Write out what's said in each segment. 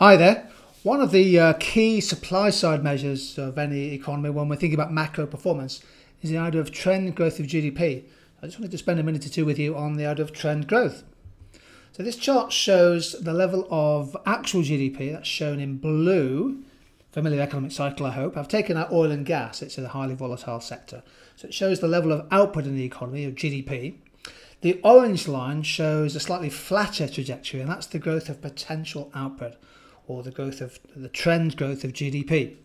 Hi there. One of the uh, key supply side measures of any economy when we're thinking about macro performance is the idea of trend growth of GDP. I just wanted to spend a minute or two with you on the idea of trend growth. So this chart shows the level of actual GDP, that's shown in blue, familiar economic cycle I hope. I've taken out oil and gas, it's a highly volatile sector. So it shows the level of output in the economy, of GDP. The orange line shows a slightly flatter trajectory and that's the growth of potential output or the growth of the trend growth of GDP.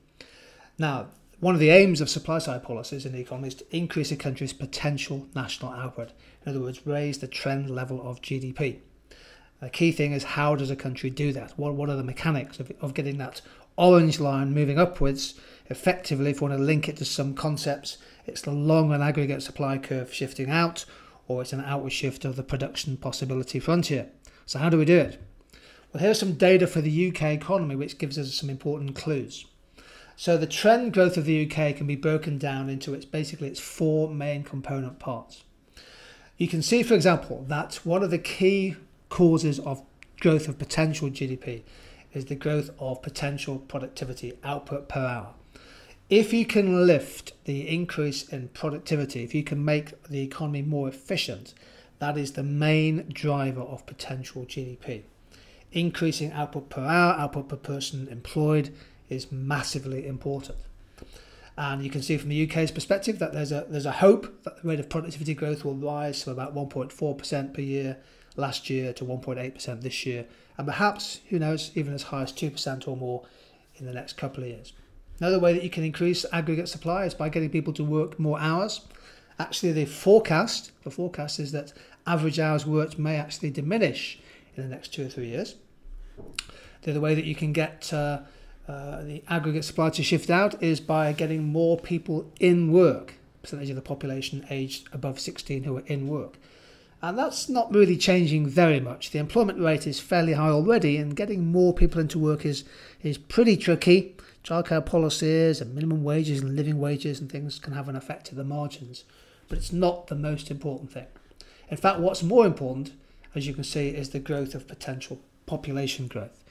Now, one of the aims of supply side policies in the economy is to increase a country's potential national output. In other words, raise the trend level of GDP. The key thing is how does a country do that? What, what are the mechanics of, of getting that orange line moving upwards? Effectively, if you want to link it to some concepts, it's the long run aggregate supply curve shifting out, or it's an outward shift of the production possibility frontier. So, how do we do it? Well, here's some data for the UK economy which gives us some important clues. So the trend growth of the UK can be broken down into its basically its four main component parts. You can see, for example, that one of the key causes of growth of potential GDP is the growth of potential productivity output per hour. If you can lift the increase in productivity, if you can make the economy more efficient, that is the main driver of potential GDP increasing output per hour, output per person employed is massively important. And you can see from the UK's perspective that there's a there's a hope that the rate of productivity growth will rise from about 1.4% per year last year to 1.8% this year, and perhaps who knows even as high as 2% or more in the next couple of years. Another way that you can increase aggregate supply is by getting people to work more hours. Actually, the forecast the forecast is that average hours worked may actually diminish in the next two or three years. The other way that you can get uh, uh, the aggregate supply to shift out is by getting more people in work, percentage of the population aged above 16 who are in work. And that's not really changing very much. The employment rate is fairly high already, and getting more people into work is, is pretty tricky. Childcare policies and minimum wages and living wages and things can have an effect to the margins, but it's not the most important thing. In fact, what's more important, as you can see, is the growth of potential population growth.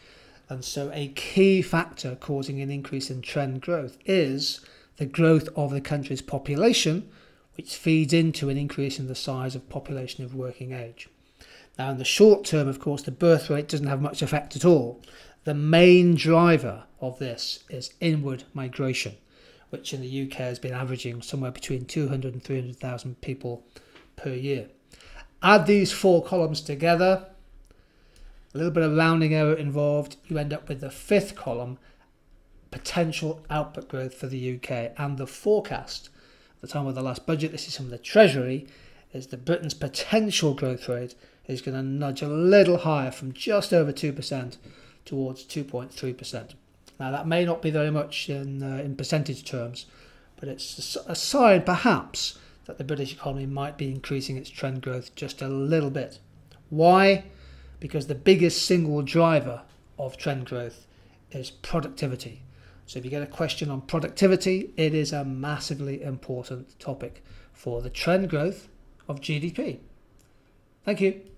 And so, a key factor causing an increase in trend growth is the growth of the country's population, which feeds into an increase in the size of population of working age. Now, in the short term, of course, the birth rate doesn't have much effect at all. The main driver of this is inward migration, which in the UK has been averaging somewhere between 200 and 300,000 people per year. Add these four columns together, a little bit of rounding error involved, you end up with the fifth column, potential output growth for the UK. And the forecast at the time of the last budget, this is from the Treasury, is that Britain's potential growth rate is going to nudge a little higher from just over 2% towards 2.3%. Now, that may not be very much in, uh, in percentage terms, but it's a sign perhaps that the British economy might be increasing its trend growth just a little bit. Why? because the biggest single driver of trend growth is productivity. So if you get a question on productivity, it is a massively important topic for the trend growth of GDP. Thank you.